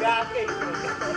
Yeah, okay.